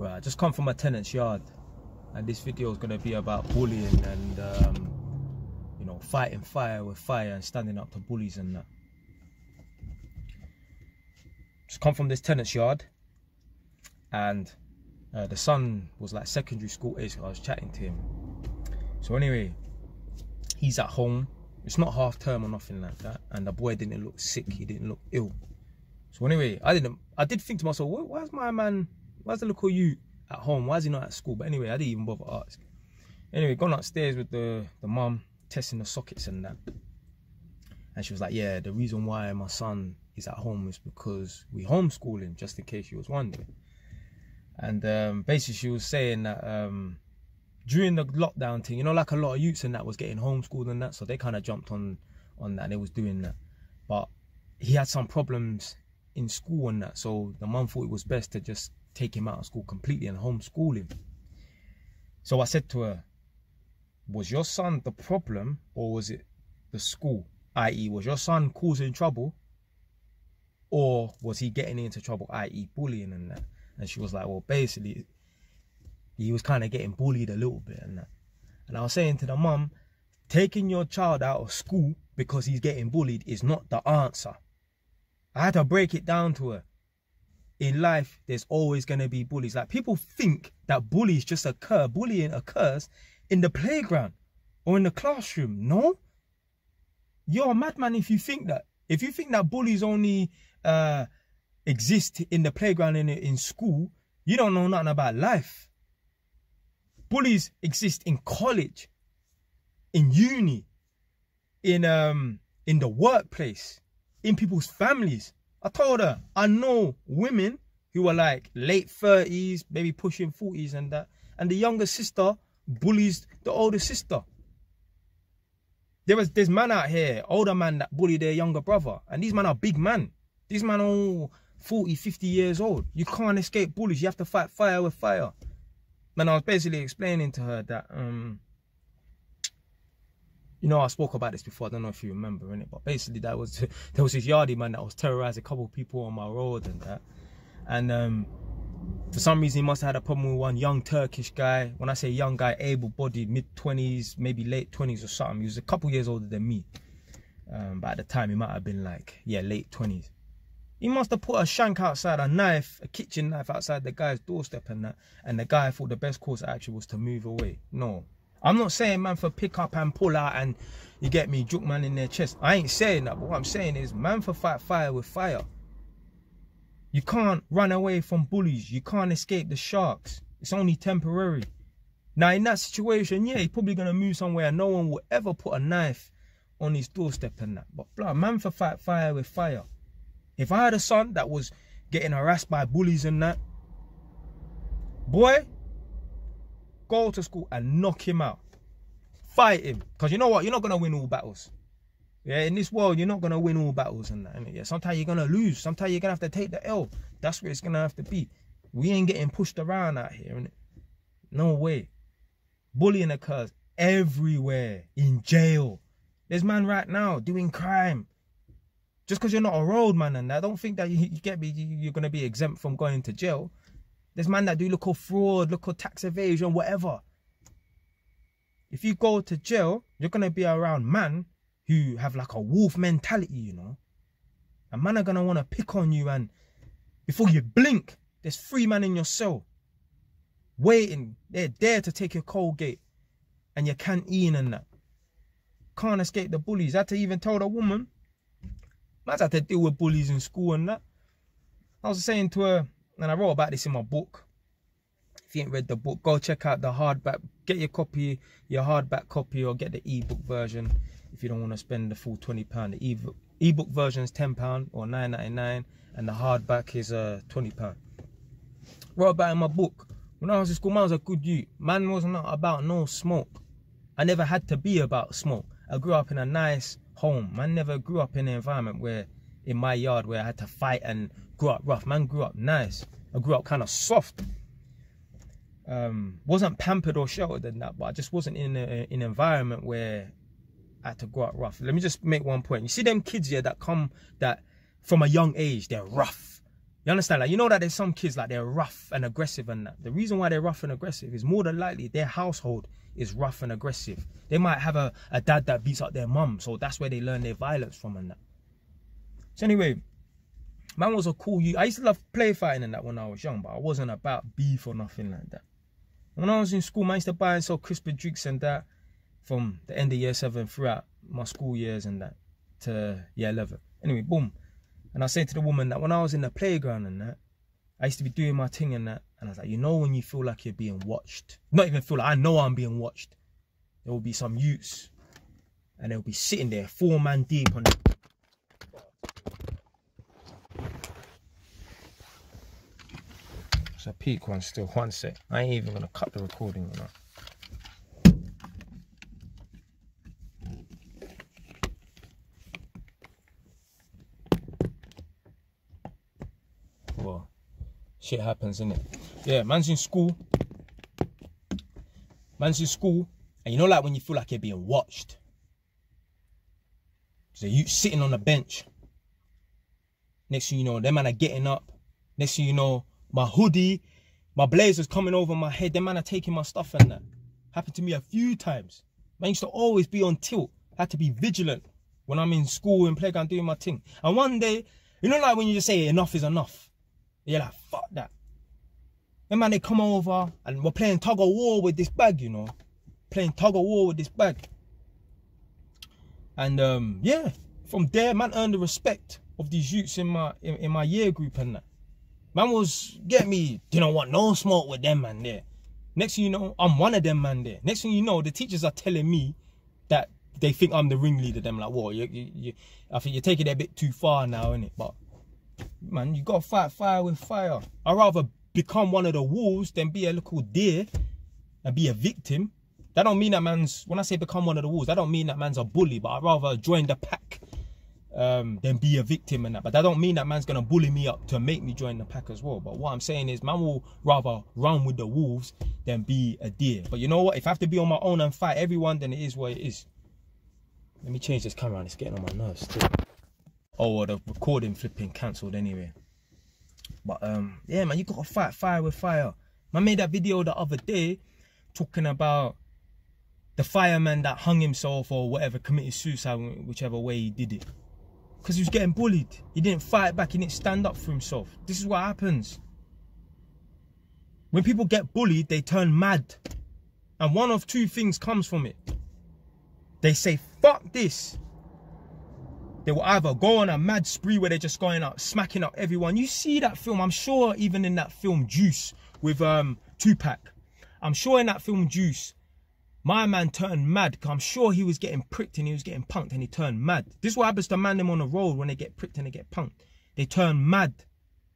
Right, just come from a tenant's yard, and this video is gonna be about bullying and um, you know fighting fire with fire and standing up to bullies and that. Just come from this tenant's yard, and uh, the son was like secondary school age. I was chatting to him. So anyway, he's at home. It's not half term or nothing like that, and the boy didn't look sick. He didn't look ill. So anyway, I didn't. I did think to myself, where's my man? Where's the little you at home? Why is he not at school? But anyway, I didn't even bother ask. Anyway, gone upstairs with the the mum testing the sockets and that, and she was like, "Yeah, the reason why my son is at home is because we homeschool him, just in case you was wondering." And um, basically, she was saying that um, during the lockdown thing, you know, like a lot of youths and that was getting homeschooled and that, so they kind of jumped on on that. And they was doing that, but he had some problems in school and that. So the mum thought it was best to just take him out of school completely and homeschool him. So I said to her, was your son the problem or was it the school? I.e., was your son causing trouble or was he getting into trouble, i.e., bullying and that? And she was like, well, basically, he was kind of getting bullied a little bit and that. And I was saying to the mum, taking your child out of school because he's getting bullied is not the answer. I had to break it down to her. In life, there's always going to be bullies. Like people think that bullies just occur, bullying occurs in the playground or in the classroom. No. You're a madman if you think that. If you think that bullies only uh, exist in the playground and in school, you don't know nothing about life. Bullies exist in college, in uni, in um in the workplace in people's families. I told her, I know women who are like late 30s, maybe pushing 40s and that. And the younger sister bullies the older sister. There was this man out here, older man that bully their younger brother. And these men are big men. These men are all 40, 50 years old. You can't escape bullies. You have to fight fire with fire. And I was basically explaining to her that um, you know, I spoke about this before. I don't know if you remember in it, but basically that was there was this yardie man that was terrorizing a couple of people on my road and that. And um, for some reason, he must have had a problem with one young Turkish guy. When I say young guy, able-bodied, mid twenties, maybe late twenties or something. He was a couple years older than me. Um, but at the time, he might have been like, yeah, late twenties. He must have put a shank outside, a knife, a kitchen knife outside the guy's doorstep and that. And the guy thought the best course action was to move away. No, I'm not saying man for pick up and pull out and you get me juke man in their chest. I ain't saying that, but what I'm saying is man for fight fire with fire. You can't run away from bullies. You can't escape the sharks. It's only temporary. Now in that situation, yeah, he's probably gonna move somewhere and no one will ever put a knife on his doorstep and that. But blah, man for fight fire with fire. If I had a son that was getting harassed by bullies and that, boy, go to school and knock him out. Fight him. Because you know what? You're not going to win all battles. Yeah, in this world, you're not going to win all battles and that. Yeah, sometimes you're going to lose. Sometimes you're going to have to take the L. That's where it's going to have to be. We ain't getting pushed around out here. Innit? No way. Bullying occurs everywhere. In jail. There's man right now doing crime. Just because you're not a road man and I don't think that you, you get me, you're going to be exempt from going to jail. There's man that do local fraud, local tax evasion, whatever. If you go to jail, you're gonna be around man who have like a wolf mentality, you know. And man are gonna wanna pick on you and before you blink, there's three men in your cell waiting. They're there to take your Colgate and your canteen and that. Can't escape the bullies. I had to even tell the woman. I had to deal with bullies in school and that. I was saying to her, and I wrote about this in my book. If you ain't read the book, go check out the hardback. Get your copy, your hardback copy, or get the ebook version if you don't want to spend the full twenty pound. The ebook ebook version is ten pound or nine ninety nine, and the hardback is uh twenty pound. Wrote about in my book. When I was in school, man was a good youth. Man was not about no smoke. I never had to be about smoke. I grew up in a nice home. Man never grew up in an environment where in my yard where I had to fight and grew up rough. Man grew up nice. I grew up kind of soft. Um, wasn't pampered or sheltered in that, but I just wasn't in, a, in an environment where I had to grow up rough. Let me just make one point. You see them kids here that come that from a young age, they're rough. You understand? Like you know that there's some kids like they're rough and aggressive and that. The reason why they're rough and aggressive is more than likely their household is rough and aggressive. They might have a, a dad that beats up their mum, so that's where they learn their violence from and that. So anyway, man was a cool you. I used to love play fighting and that when I was young, but I wasn't about beef or nothing like that. When I was in school, man, I used to buy and sell crispy drinks and that from the end of year seven throughout my school years and that to year 11. Anyway, boom. And I said to the woman that when I was in the playground and that, I used to be doing my thing and that. And I was like, you know, when you feel like you're being watched, not even feel like I know I'm being watched, there will be some youths and they'll be sitting there, four man deep on the It's a peak one still. One sec. I ain't even gonna cut the recording, you know. Well, shit happens, innit? Yeah, man's in school. Man's in school. And you know like when you feel like you're being watched? So you sitting on the bench. Next thing you know, them man are getting up. Next thing you know, my hoodie, my blazers coming over my head. Them man are taking my stuff and that. Happened to me a few times. Man used to always be on tilt. I Had to be vigilant when I'm in school and playground doing my thing. And one day, you know like when you just say enough is enough. You're like, fuck that. Then man, they come over and we're playing tug of war with this bag, you know. Playing tug of war with this bag. And um, yeah, from there, man earned the respect of these youths in my in, in my year group and that. Man was, get me, didn't want no smoke with them man there. Next thing you know, I'm one of them man there. Next thing you know, the teachers are telling me that they think I'm the ringleader. Them like, whoa, you, you, you, I think you're taking it a bit too far now, innit? But man, you gotta fight fire with fire. I'd rather become one of the wolves than be a little deer and be a victim. That don't mean that man's, when I say become one of the wolves, that don't mean that man's a bully, but I'd rather join the pack um, then be a victim and that. But that don't mean that man's gonna bully me up to make me join the pack as well. But what I'm saying is, man will rather run with the wolves than be a deer. But you know what? If I have to be on my own and fight everyone, then it is what it is. Let me change this camera. It's getting on my nerves. Too. Oh, well, the recording flipping cancelled anyway. But um, yeah, man, you gotta fight fire with fire. I made that video the other day talking about the fireman that hung himself or whatever, committed suicide, whichever way he did it because he was getting bullied. He didn't fight back, he didn't stand up for himself. This is what happens. When people get bullied, they turn mad. And one of two things comes from it. They say, fuck this. They will either go on a mad spree where they're just going up, smacking up everyone. You see that film, I'm sure even in that film Juice with um Tupac. I'm sure in that film Juice, my man turned mad I'm sure he was getting pricked and he was getting punked and he turned mad. This is what happens to man them on the road when they get pricked and they get punked. They turn mad.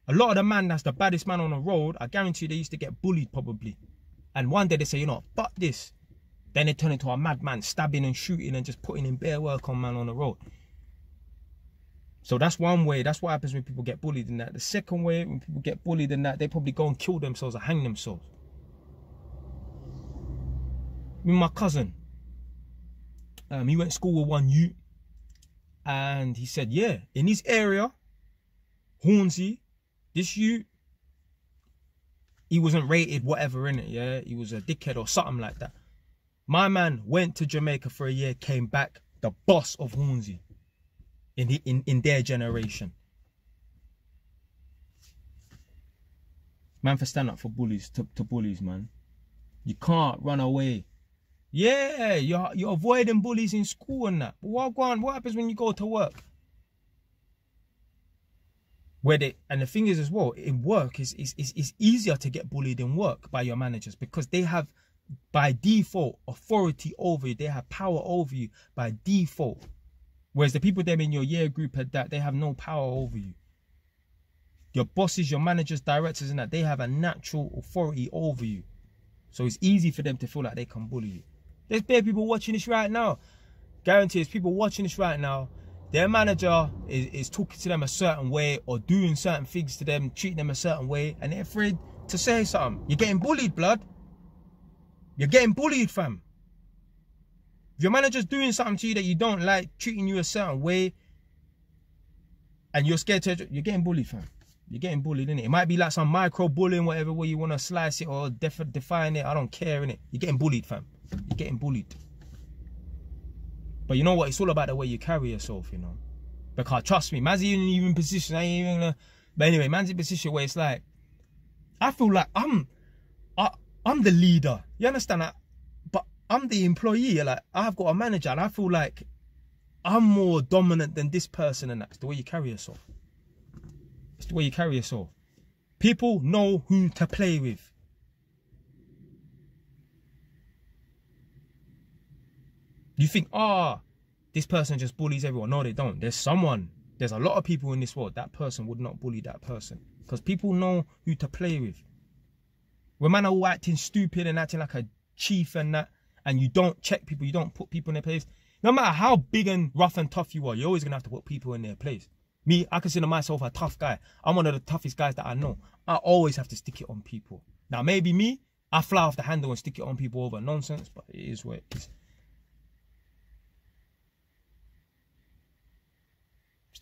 A lot of the man that's the baddest man on the road, I guarantee they used to get bullied probably. And one day they say, you know, fuck this. Then they turn into a madman, stabbing and shooting and just putting in bare work on man on the road. So that's one way. That's what happens when people get bullied in that. The second way, when people get bullied in that, they probably go and kill themselves or hang themselves my cousin. Um, he went to school with one youth, and he said, yeah, in his area, Hornsey, this youth, he wasn't rated whatever in it, yeah? He was a dickhead or something like that. My man went to Jamaica for a year, came back, the boss of Hornsey in, the, in, in their generation. Man for stand up for bullies, to, to bullies, man. You can't run away yeah, you're you're avoiding bullies in school and that. But what on, what happens when you go to work? Where they and the thing is as well, in work is is is easier to get bullied in work by your managers because they have by default authority over you. They have power over you by default. Whereas the people them in your year group at that they have no power over you. Your bosses, your managers, directors, and that they have a natural authority over you. So it's easy for them to feel like they can bully you. There's bare people watching this right now. Guarantee there's people watching this right now. Their manager is, is talking to them a certain way or doing certain things to them, treating them a certain way, and they're afraid to say something. You're getting bullied, blood. You're getting bullied, fam. If your manager's doing something to you that you don't like, treating you a certain way, and you're scared to, you're getting bullied, fam. You're getting bullied, innit? It might be like some micro bullying, whatever way you want to slice it or def- define it. I don't care, innit? You're getting bullied, fam. You're getting bullied. But you know what? It's all about the way you carry yourself, you know. Because trust me, man's even even position. I ain't even. Gonna, but anyway, man's in position where it's like, I feel like I'm, I, I'm the leader. You understand that? But I'm the employee. Like I've got a manager, and I feel like I'm more dominant than this person, and that's the way you carry yourself. It's the way you carry yourself. People know who to play with. You think, ah, oh, this person just bullies everyone. No, they don't. There's someone, there's a lot of people in this world. That person would not bully that person. Because people know who to play with. When man are all acting stupid and acting like a chief and that, and you don't check people, you don't put people in their place. No matter how big and rough and tough you are, you're always gonna have to put people in their place. Me, I consider myself a tough guy. I'm one of the toughest guys that I know. I always have to stick it on people. Now, maybe me, I fly off the handle and stick it on people over nonsense, but it is what it is.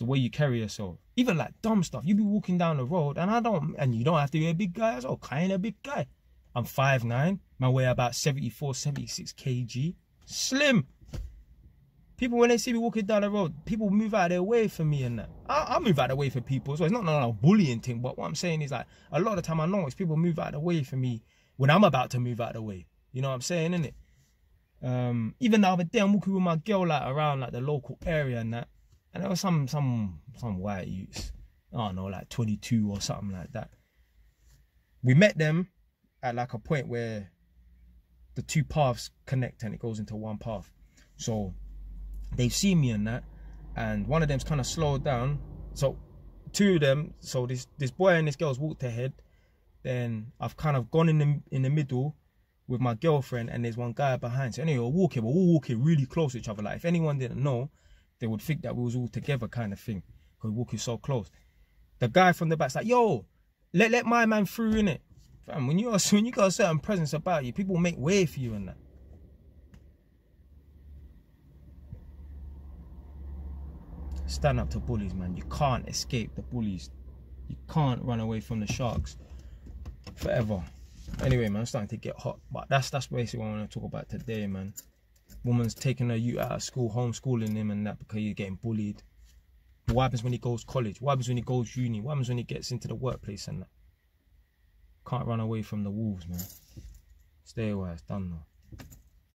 The way you carry yourself. Even like dumb stuff. You be walking down the road and I don't and you don't have to be a big guy as well. Kinda big guy. I'm 5'9. My weight about 74, 76 kg. Slim. People when they see me walking down the road, people move out of their way for me and that. I, I move out of the way for people. So it's not a bullying thing, but what I'm saying is like a lot of time I know it's people move out of the way for me when I'm about to move out of the way. You know what I'm saying, innit? Um, even the other day I'm walking with my girl like around like the local area and that and there was some some some white youths, I don't know, like 22 or something like that. We met them at like a point where the two paths connect and it goes into one path. So they've seen me in that, and one of them's kind of slowed down. So two of them, so this this boy and this girl's walked ahead. Then I've kind of gone in the in the middle with my girlfriend, and there's one guy behind. So anyway, we're walking, we're walking really close to each other. Like if anyone didn't know, they would think that we was all together kind of thing. We're walking so close. The guy from the back's like, yo, let let my man through in it. Fam, when you are when you got a certain presence about you, people make way for you and that. Stand up to bullies, man. You can't escape the bullies. You can't run away from the sharks forever. Anyway, man, I'm starting to get hot. But that's that's basically what I want to talk about today, man woman's taking her you out of school, homeschooling him and that because you're getting bullied. What happens when he goes college? What happens when he goes uni? What happens when he gets into the workplace and that? Can't run away from the wolves, man. Stay away, it's done now.